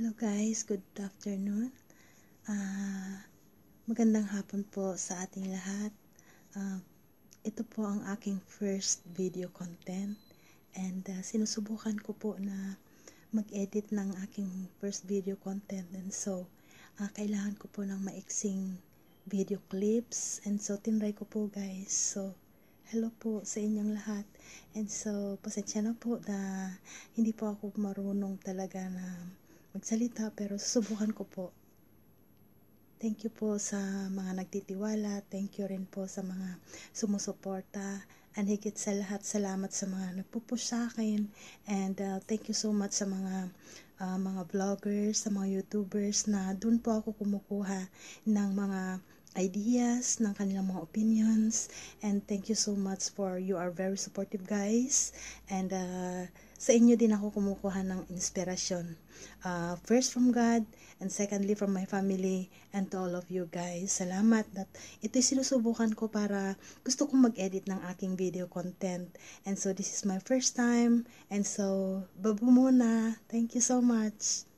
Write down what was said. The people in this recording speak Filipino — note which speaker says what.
Speaker 1: Hello guys, good afternoon. Uh, magandang hapon po sa ating lahat. Uh, ito po ang aking first video content and uh, sinusubukan ko po na mag-edit ng aking first video content and so uh, kailangan ko po ng maiksing video clips and so tinry ko po guys. So hello po sa inyong lahat and so pasensya na po na hindi po ako marunong talaga na magsalita pero susubukan ko po. Thank you po sa mga nagtitiwala. Thank you rin po sa mga sumusuporta. And higit sa lahat, salamat sa mga nagpupush sa akin. And uh, thank you so much sa mga uh, mga vloggers, sa mga YouTubers na dun po ako kumukuha ng mga ideas, ng kanilang mga opinions. And thank you so much for you are very supportive guys. And uh, sa inyo din ako kumukuha ng inspirasyon. Uh, first from God, and secondly from my family, and to all of you guys. Salamat that ito'y sinusubukan ko para gusto kong mag-edit ng aking video content. And so this is my first time. And so, babu muna. Thank you so much.